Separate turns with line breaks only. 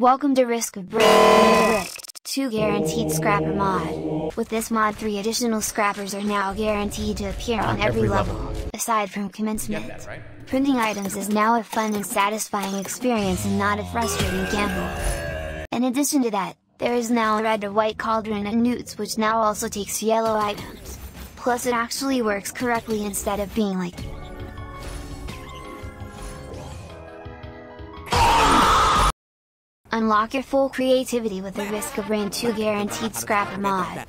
Welcome to Risk of Brick, 2 guaranteed scrapper mod. With this mod 3 additional scrappers are now guaranteed to appear on every,
every
level,
level.
aside from commencement.
that, right?
Printing items is now a fun and satisfying experience and not a frustrating gamble. In addition to that, there is now a red to white cauldron and Newt's which now also takes yellow items. Plus it actually works correctly instead of being like Unlock your full creativity with the Risk of Rain 2 guaranteed scrapper mod.